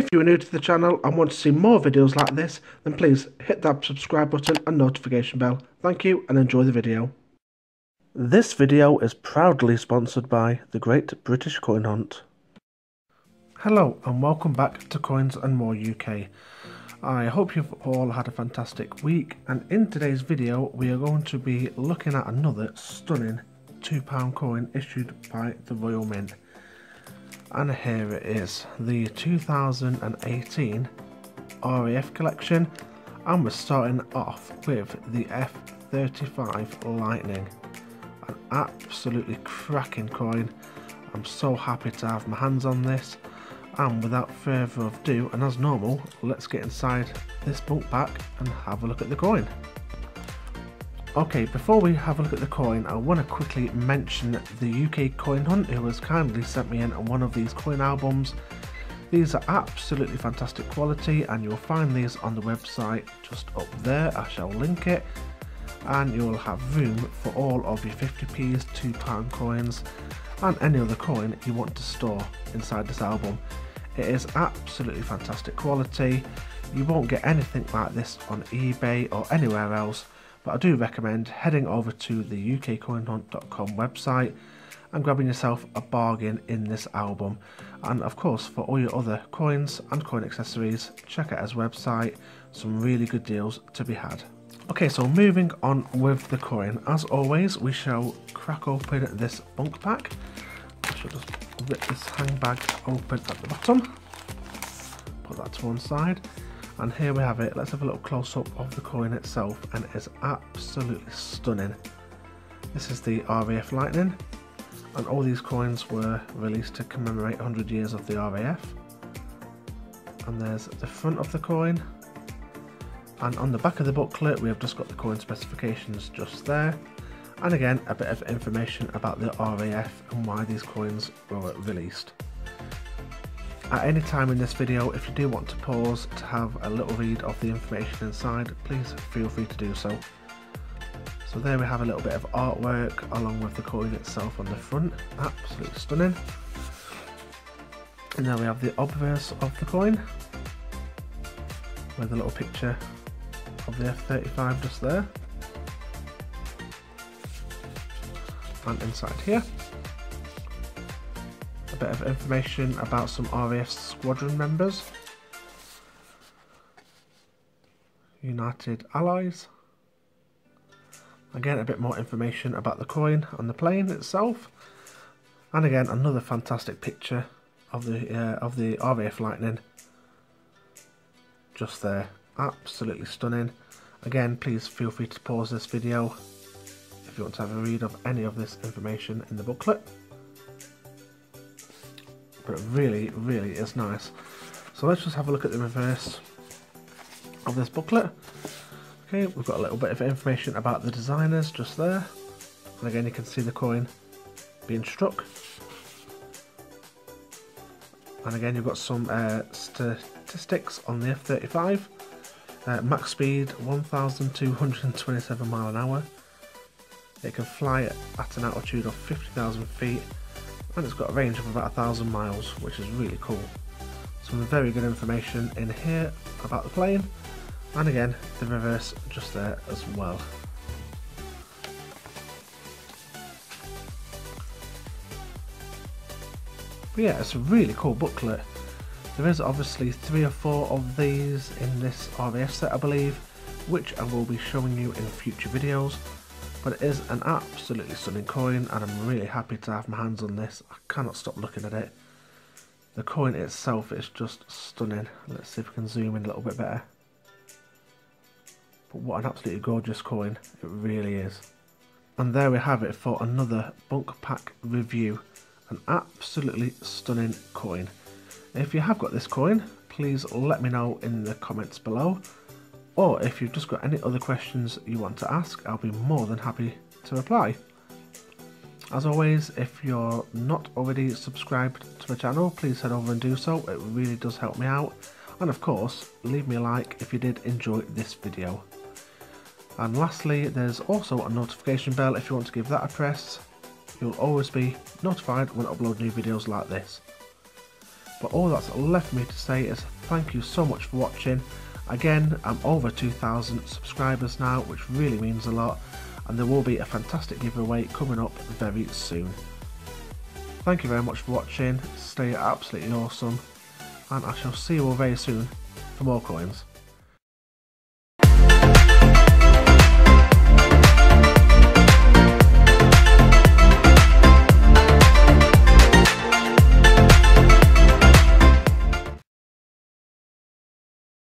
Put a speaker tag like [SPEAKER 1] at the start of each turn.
[SPEAKER 1] If you are new to the channel and want to see more videos like this, then please hit that subscribe button and notification bell. Thank you and enjoy the video. This video is proudly sponsored by the Great British Coin Hunt. Hello and welcome back to Coins and More UK. I hope you've all had a fantastic week and in today's video we are going to be looking at another stunning £2 coin issued by the Royal Mint. And here it is, the 2018 RAF collection and we're starting off with the F35 Lightning. An absolutely cracking coin. I'm so happy to have my hands on this and without further ado and as normal let's get inside this bunc pack and have a look at the coin. Okay, before we have a look at the coin, I want to quickly mention the UK Coin Hunt who has kindly sent me in one of these coin albums. These are absolutely fantastic quality and you'll find these on the website just up there, I shall link it. And you'll have room for all of your 50p's, £2 coins and any other coin you want to store inside this album. It is absolutely fantastic quality. You won't get anything like this on eBay or anywhere else, but I do recommend heading over to the ukcoinhunt.com website and grabbing yourself a bargain in this album. And of course, for all your other coins and coin accessories, check out his website, some really good deals to be had. Okay, so moving on with the coin. As always, we shall crack open this bunc pack. I shall just rip this hang bag open at the bottom. Put that to one side. And here we have it. Let's have a little close up of the coin itself and it is absolutely stunning. This is the RAF Lightning and all these coins were released to commemorate 100 years of the RAF. And there's the front of the coin and on the back of the booklet we have just got the coin specifications just there and again a bit of information about the RAF and why these coins were released. At any time in this video if you do want to pause to have a little read of the information inside please feel free to do so. So there we have a little bit of artwork along with the coin itself on the front, absolutely stunning. And now we have the obverse of the coin with a little picture of the F-35 just there. And inside here, bit of information about some RAF squadron members. United Allies. Again, a bit more information about the coin and the plane itself. And again, another fantastic picture of the uh, of the RAF Lightning. Just there absolutely stunning. Again, please feel free to pause this video if you want to have a read of any of this information in the booklet. But it really, really is nice. So let's just have a look at the reverse of this booklet. Okay, we've got a little bit of information about the designers just there. And again, you can see the coin being struck. And again, you've got some uh, statistics on the F-35. Uh, max speed 1,227 mile an hour. It can fly at an altitude of 50,000 feet and it's got a range of about a 1,000 miles which is really cool. Some very good information in here about the plane and again the reverse just there as well. But yeah, it's a really cool booklet. There is obviously three or four of these in this RAF set I believe, which I will be showing you in future videos. But it is an absolutely stunning coin and I'm really happy to have my hands on this. I cannot stop looking at it. The coin itself is just stunning. Let's see if we can zoom in a little bit better. But what an absolutely gorgeous coin. It really is. And there we have it for another bunc pack review. An absolutely stunning coin. If you have got this coin, please let me know in the comments below. Or if you've just got any other questions you want to ask, I'll be more than happy to reply. As always, if you're not already subscribed to the channel, please head over and do so. It really does help me out. And of course, leave me a like if you did enjoy this video. And lastly, there's also a notification bell if you want to give that a press. You'll always be notified when I upload new videos like this. But all that's left for me to say is thank you so much for watching. Again, I'm over 2,000 subscribers now, which really means a lot, and there will be a fantastic giveaway coming up very soon. Thank you very much for watching, stay absolutely awesome, and I shall see you all very soon for more coins.